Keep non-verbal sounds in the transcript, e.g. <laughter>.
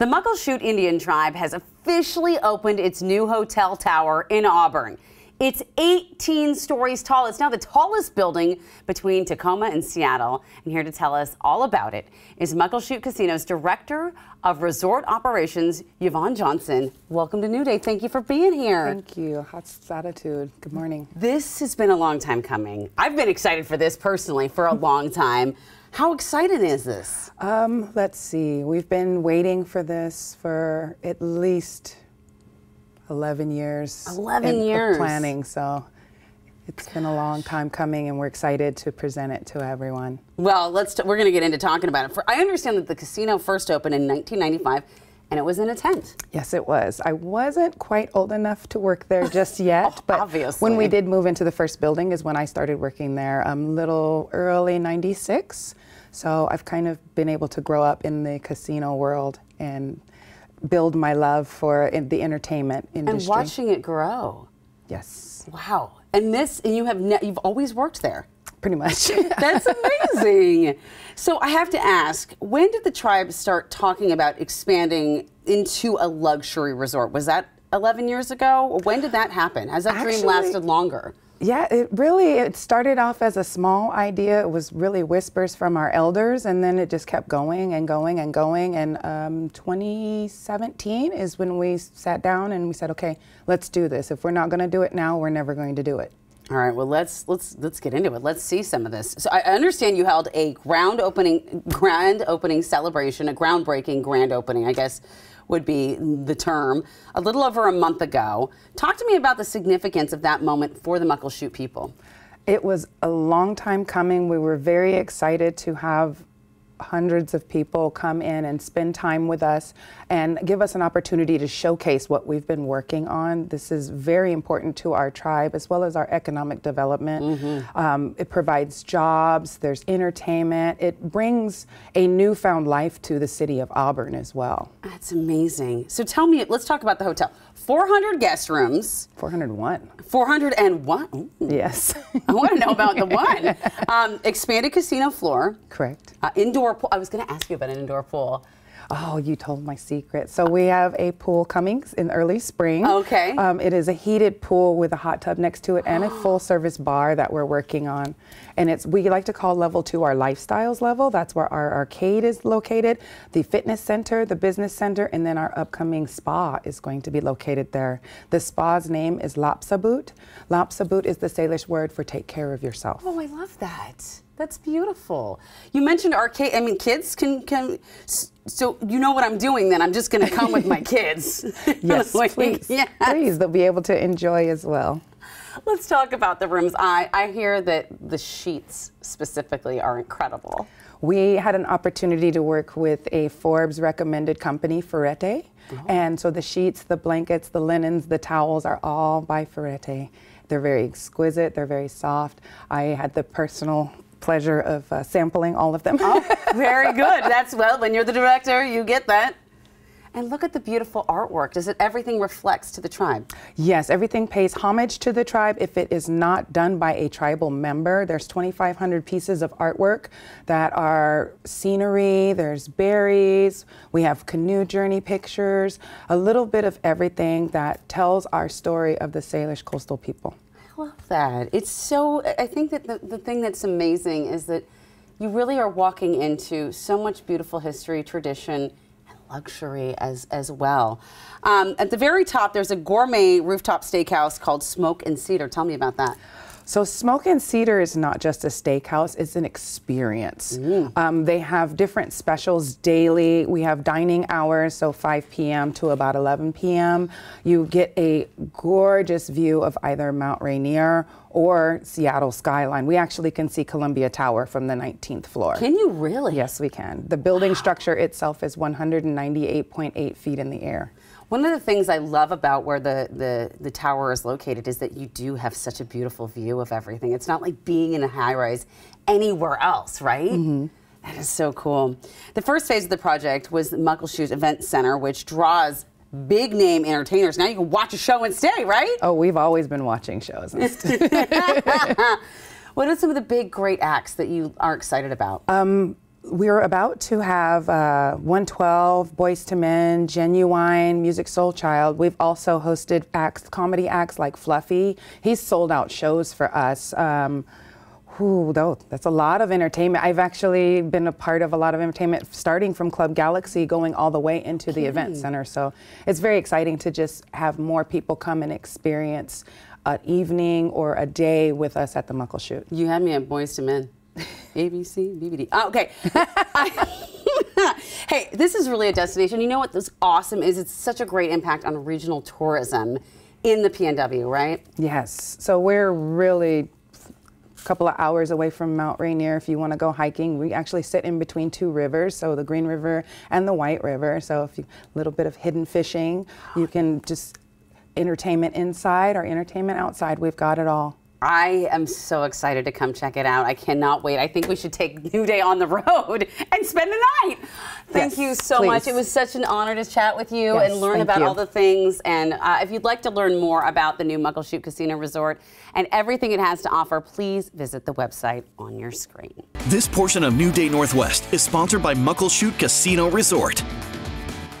The Muckleshoot Indian Tribe has officially opened its new hotel tower in Auburn. It's 18 stories tall. It's now the tallest building between Tacoma and Seattle. And here to tell us all about it is Muckleshoot Casino's Director of Resort Operations, Yvonne Johnson. Welcome to New Day. Thank you for being here. Thank you. Hot attitude. Good morning. This has been a long time coming. I've been excited for this personally for a long time. How excited is this? Um, let's see. We've been waiting for this for at least 11 years. 11 in, years. planning, so it's been a long time coming and we're excited to present it to everyone. Well, let's we're going to get into talking about it. For, I understand that the casino first opened in 1995 and it was in a tent. Yes, it was. I wasn't quite old enough to work there <laughs> just yet, oh, but obviously. when we did move into the first building is when I started working there, a um, little early 96. So I've kind of been able to grow up in the casino world and build my love for the entertainment industry. And watching it grow. Yes. Wow. And this, and you have, ne- you've always worked there. Pretty much. <laughs> That's amazing. so I have to ask, when did the tribe start talking about expanding into a luxury resort? Was that 11 years ago? When did that happen? Has that Actually, dream lasted longer? Yeah, it really it started off as a small idea. It was really whispers from our elders, and then it just kept going and going and going. And um, 2017 is when we sat down and we said, "Okay, let's do this. If we're not going to do it now, we're never going to do it." All right. Well, let's let's let's get into it. Let's see some of this. So I understand you held a ground opening grand opening celebration, a groundbreaking grand opening, I guess would be the term, a little over a month ago. Talk to me about the significance of that moment for the Muckleshoot people. It was a long time coming. We were very excited to have hundreds of people come in and spend time with us and give us an opportunity to showcase what we've been working on. This is very important to our tribe as well as our economic development. Mm-hmm. Um, it provides jobs, there's entertainment, it brings a newfound life to the city of Auburn as well. That's amazing. So tell me, let's talk about the hotel. 400 guest rooms. 401. 401? Ooh. Yes. I want to know about the one. <laughs> Um, expanded casino floor. Correct. Uh, indoor pool. I was going to ask you about an indoor pool. Oh, you told my secret. So we have a pool coming in early spring. Okay. Um, it is a heated pool with a hot tub next to it and a <gasps> full service bar that we're working on. And it's we like to call level two our lifestyles level. That's where our arcade is located, the fitness center, the business center, and then our upcoming spa is going to be located there. The spa's name is Lapsabut. Lapsabut is the Salish word for take care of yourself. Oh, I love that. That's beautiful. You mentioned arcade. I mean, kids can can. So you know what I'm doing. Then I'm just going to come with my <laughs> kids. <laughs> yes, <laughs> please. Yes. Please, they'll be able to enjoy as well. Let's talk about the rooms. I I hear that the sheets specifically are incredible. We had an opportunity to work with a Forbes recommended company, Frette. Oh. And so the sheets, the blankets, the linens, the towels are all by Frette. They're very exquisite, they're very soft. I had the personal pleasure of uh, sampling all of them. oh, <laughs> very good. That's well, when you're the director, you get that. And look at the beautiful artwork. Does it everything reflects to the tribe? Yes, everything pays homage to the tribe if it is not done by a tribal member. There's 2,500 pieces of artwork that are scenery, there's berries, we have canoe journey pictures, a little bit of everything that tells our story of the Salish coastal people love that. It's so, I think that the, the thing that's amazing is that you really are walking into so much beautiful history, tradition, and luxury as, as well. Um, at the very top, there's a gourmet rooftop steakhouse called Smoke and Cedar. Tell me about that. So Smoke and Cedar is not just a steakhouse, it's an experience. Mm. Um, they have different specials daily. We have dining hours, so 5 p.m. to about 11 p.m. You get a gorgeous view of either Mount Rainier or Seattle skyline. We actually can see Columbia Tower from the 19th floor. Can you really? Yes, we can. The building wow. structure itself is 198.8 feet in the air. One of the things I love about where the, the, the tower is located is that you do have such a beautiful view of everything. It's not like being in a high rise anywhere else, right? Mm -hmm. That is so cool. The first phase of the project was the Muckleshoot Event Center, which draws big name entertainers. Now you can watch a show and stay, right? Oh, we've always been watching shows. <laughs> <laughs> what are some of the big, great acts that you are excited about? Um, we're about to have uh, 112, Boyz II Men, Ginuwine, Music Soul Child. We've also hosted acts, comedy acts like Fluffy. He's sold out shows for us. Um, Ooh, that's a lot of entertainment. I've actually been a part of a lot of entertainment, starting from Club Galaxy, going all the way into the event center. So it's very exciting to just have more people come and experience an evening or a day with us at the Muckleshoot. You had me at Boyz II Men. ABC, BBD. Oh, ah, okay. <laughs> hey, this is really a destination. You know what this awesome is? It's such a great impact on regional tourism in the PNW, right? Yes. So we're really a couple of hours away from Mount Rainier if you want to go hiking. We actually sit in between two rivers, so the Green River and the White River. So if you a little bit of hidden fishing, you can just entertainment inside or entertainment outside. We've got it all. I am so excited to come check it out. I cannot wait. I think we should take New Day on the <laughs> road and spend the night. Thank Yes, you so please. much. It was such an honor to chat with you Yes, and learn about you. all the things. And uh, if you'd like to learn more about the new Muckleshoot Casino Resort and everything it has to offer, please visit the website on your screen. This portion of New Day Northwest is sponsored by Muckleshoot Casino Resort.